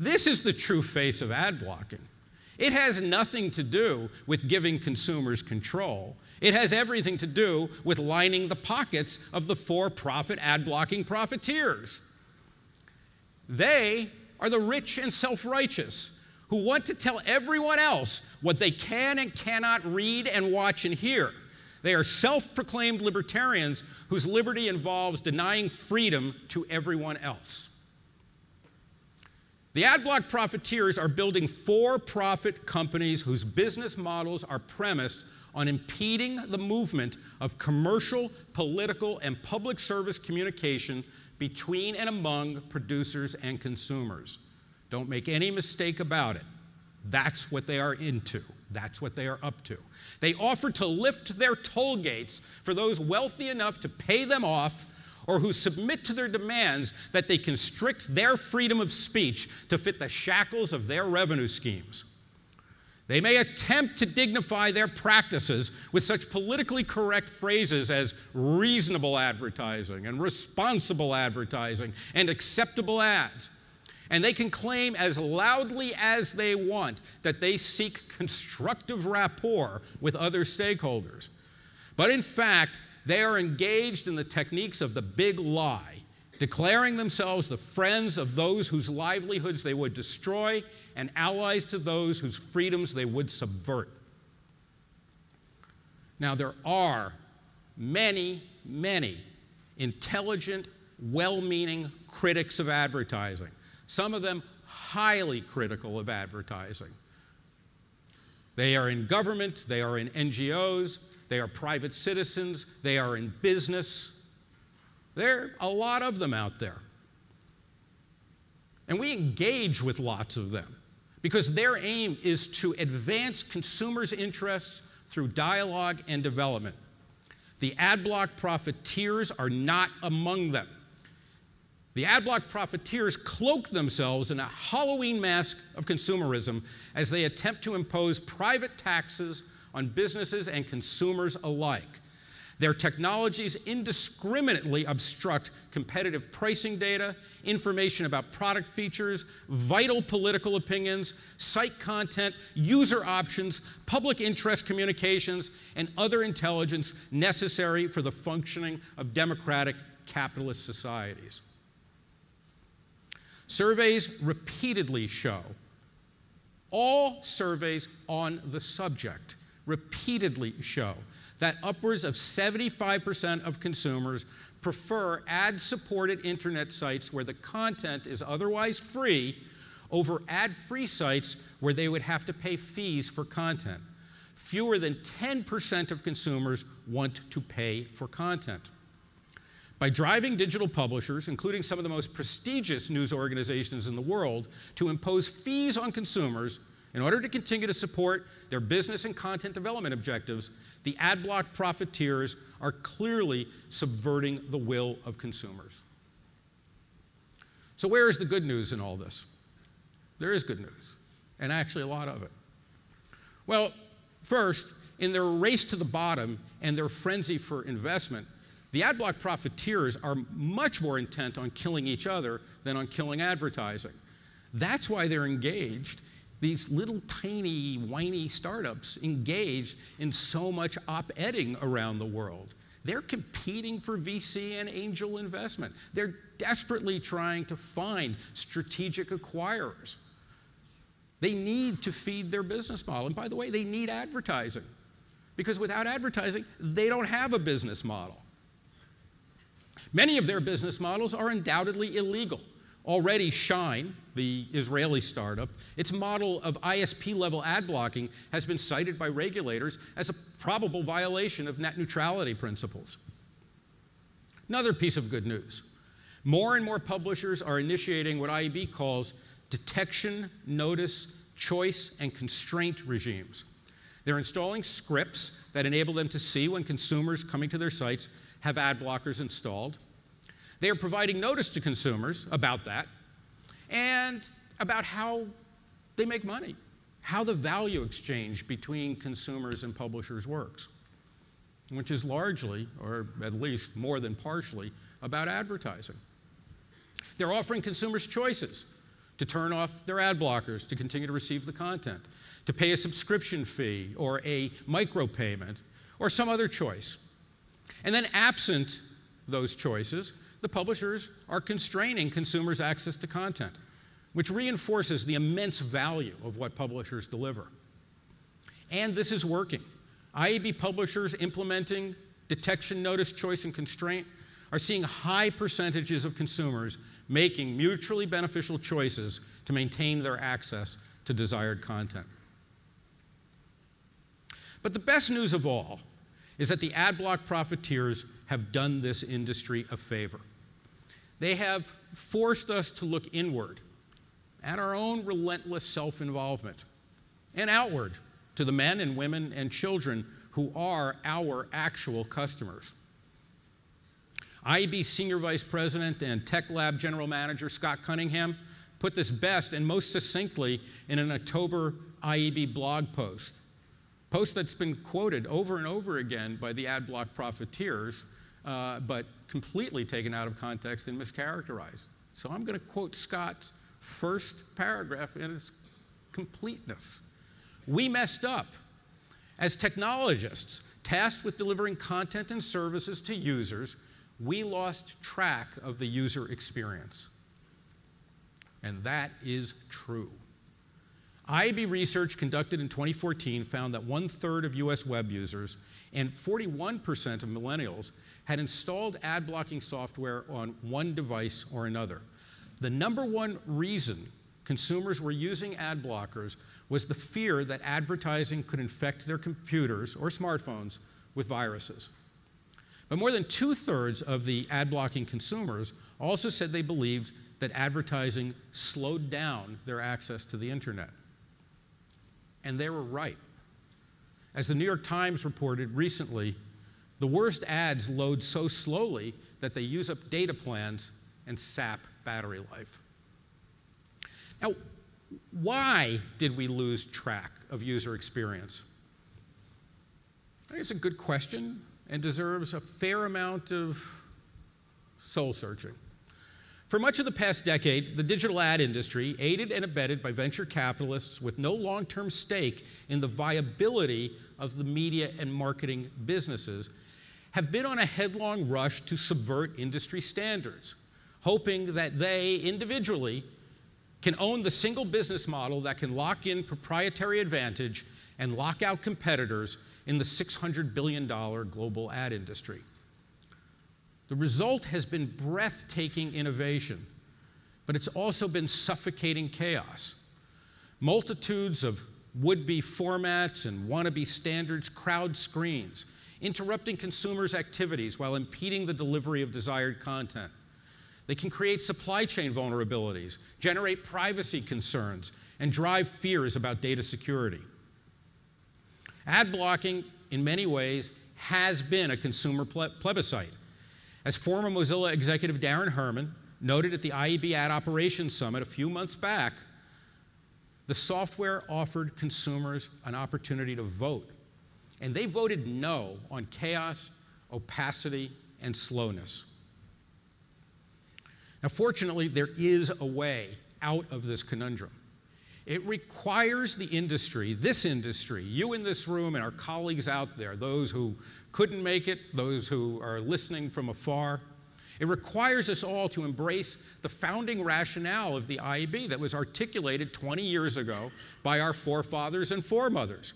This is the true face of ad blocking. It has nothing to do with giving consumers control. It has everything to do with lining the pockets of the for profit ad blocking profiteers. They are the rich and self righteous who want to tell everyone else what they can and cannot read and watch and hear. They are self proclaimed libertarians whose liberty involves denying freedom to everyone else. The adblock profiteers are building for profit companies whose business models are premised on impeding the movement of commercial, political, and public service communication between and among producers and consumers. Don't make any mistake about it. That's what they are into. That's what they are up to. They offer to lift their toll gates for those wealthy enough to pay them off or who submit to their demands that they constrict their freedom of speech to fit the shackles of their revenue schemes. They may attempt to dignify their practices with such politically correct phrases as reasonable advertising and responsible advertising and acceptable ads. And they can claim as loudly as they want that they seek constructive rapport with other stakeholders. But in fact, they are engaged in the techniques of the big lie, declaring themselves the friends of those whose livelihoods they would destroy and allies to those whose freedoms they would subvert. Now, there are many, many intelligent, well meaning critics of advertising, some of them highly critical of advertising. They are in government, they are in NGOs, they are private citizens, they are in business. There are a lot of them out there. And we engage with lots of them because their aim is to advance consumers' interests through dialogue and development. The ad block profiteers are not among them. The ad block profiteers cloak themselves in a Halloween mask of consumerism as they attempt to impose private taxes on businesses and consumers alike. Their technologies indiscriminately obstruct competitive pricing data, information about product features, vital political opinions, site content, user options, public interest communications, and other intelligence necessary for the functioning of democratic capitalist societies. Surveys repeatedly show, all surveys on the subject repeatedly show that upwards of 75% of consumers prefer ad supported internet sites where the content is otherwise free over ad free sites where they would have to pay fees for content. Fewer than 10% of consumers want to pay for content. By driving digital publishers, including some of the most prestigious news organizations in the world, to impose fees on consumers in order to continue to support their business and content development objectives, the ad block profiteers are clearly subverting the will of consumers. So, where is the good news in all this? There is good news, and actually a lot of it. Well, first, in their race to the bottom and their frenzy for investment, the ad block profiteers are much more intent on killing each other than on killing advertising. That's why they're engaged these little tiny whiny startups engaged in so much op-edding around the world. They're competing for VC and angel investment. They're desperately trying to find strategic acquirers. They need to feed their business model. And by the way, they need advertising. Because without advertising, they don't have a business model. Many of their business models are undoubtedly illegal. Already, Shine, the Israeli startup, its model of ISP level ad blocking has been cited by regulators as a probable violation of net neutrality principles. Another piece of good news more and more publishers are initiating what IAB calls detection, notice, choice, and constraint regimes. They're installing scripts that enable them to see when consumers coming to their sites have ad blockers installed. They are providing notice to consumers about that and about how they make money, how the value exchange between consumers and publishers works, which is largely, or at least more than partially, about advertising. They're offering consumers choices to turn off their ad blockers to continue to receive the content, to pay a subscription fee or a micropayment, or some other choice. And then, absent those choices, the publishers are constraining consumers' access to content, which reinforces the immense value of what publishers deliver. And this is working. IAB publishers implementing detection, notice, choice, and constraint are seeing high percentages of consumers making mutually beneficial choices to maintain their access to desired content. But the best news of all is that the ad block profiteers have done this industry a favor. They have forced us to look inward at our own relentless self involvement and outward to the men and women and children who are our actual customers. IAB Senior Vice President and Tech Lab General Manager Scott Cunningham put this best and most succinctly in an October IAB blog post. Post that's been quoted over and over again by the ad block profiteers, uh, but completely taken out of context and mischaracterized. So I'm going to quote Scott's first paragraph in its completeness. We messed up. As technologists tasked with delivering content and services to users, we lost track of the user experience. And that is true. IAB research conducted in 2014 found that one third of US web users and 41% of millennials had installed ad blocking software on one device or another. The number one reason consumers were using ad blockers was the fear that advertising could infect their computers or smartphones with viruses. But more than two thirds of the ad blocking consumers also said they believed that advertising slowed down their access to the internet. And they were right. As the New York Times reported recently, the worst ads load so slowly that they use up data plans and sap battery life. Now, why did we lose track of user experience? I think it's a good question and deserves a fair amount of soul searching. For much of the past decade, the digital ad industry, aided and abetted by venture capitalists with no long term stake in the viability of the media and marketing businesses, have been on a headlong rush to subvert industry standards, hoping that they individually can own the single business model that can lock in proprietary advantage and lock out competitors in the $600 billion global ad industry. The result has been breathtaking innovation, but it's also been suffocating chaos. Multitudes of would be formats and wannabe standards crowd screens, interrupting consumers' activities while impeding the delivery of desired content. They can create supply chain vulnerabilities, generate privacy concerns, and drive fears about data security. Ad blocking, in many ways, has been a consumer plebiscite. As former Mozilla executive Darren Herman noted at the IAB Ad Operations Summit a few months back, the software offered consumers an opportunity to vote. And they voted no on chaos, opacity, and slowness. Now, fortunately, there is a way out of this conundrum. It requires the industry, this industry, you in this room and our colleagues out there, those who couldn't make it, those who are listening from afar. It requires us all to embrace the founding rationale of the IAB that was articulated 20 years ago by our forefathers and foremothers.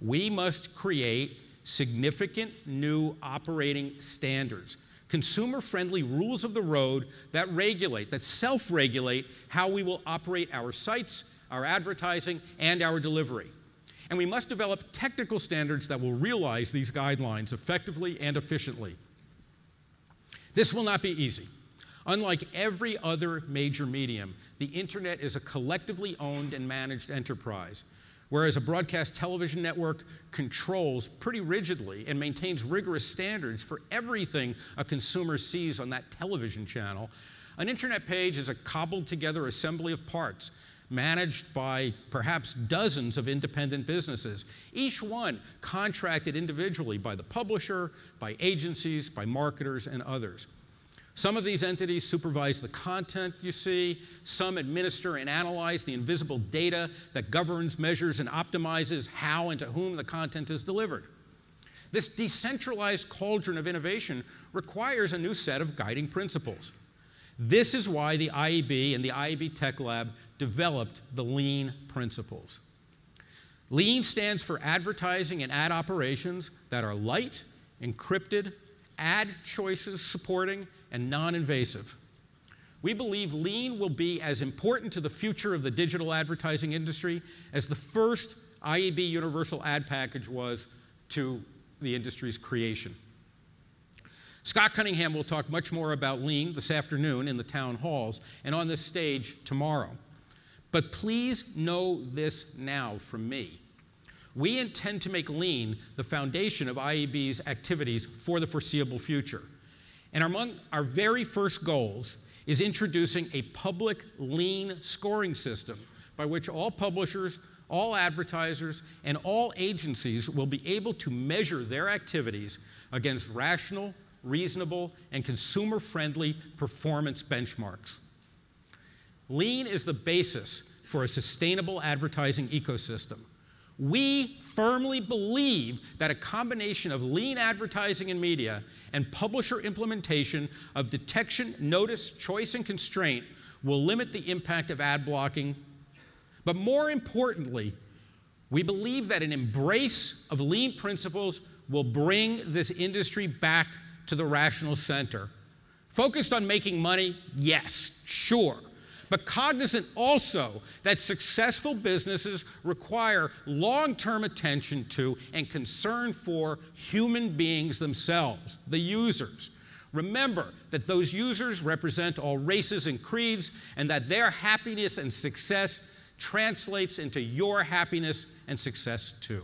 We must create significant new operating standards, consumer friendly rules of the road that regulate, that self regulate how we will operate our sites, our advertising, and our delivery and we must develop technical standards that will realize these guidelines effectively and efficiently. This will not be easy. Unlike every other major medium, the internet is a collectively owned and managed enterprise, whereas a broadcast television network controls pretty rigidly and maintains rigorous standards for everything a consumer sees on that television channel. An internet page is a cobbled together assembly of parts managed by perhaps dozens of independent businesses, each one contracted individually by the publisher, by agencies, by marketers, and others. Some of these entities supervise the content you see, some administer and analyze the invisible data that governs, measures, and optimizes how and to whom the content is delivered. This decentralized cauldron of innovation requires a new set of guiding principles. This is why the IAB and the IAB Tech Lab developed the LEAN principles. LEAN stands for advertising and ad operations that are light, encrypted, ad choices supporting, and non invasive. We believe lean will be as important to the future of the digital advertising industry as the first IAB Universal Ad Package was to the industry's creation. Scott Cunningham will talk much more about lean this afternoon in the town halls and on this stage tomorrow. But please know this now from me. We intend to make lean the foundation of IAB's activities for the foreseeable future. And among our very first goals is introducing a public lean scoring system by which all publishers, all advertisers, and all agencies will be able to measure their activities against rational, reasonable, and consumer friendly performance benchmarks. Lean is the basis for a sustainable advertising ecosystem. We firmly believe that a combination of lean advertising and media and publisher implementation of detection, notice, choice, and constraint will limit the impact of ad blocking. But more importantly, we believe that an embrace of lean principles will bring this industry back to the rational center. Focused on making money? Yes, sure but cognizant also that successful businesses require long term attention to and concern for human beings themselves, the users. Remember that those users represent all races and creeds, and that their happiness and success translates into your happiness and success too.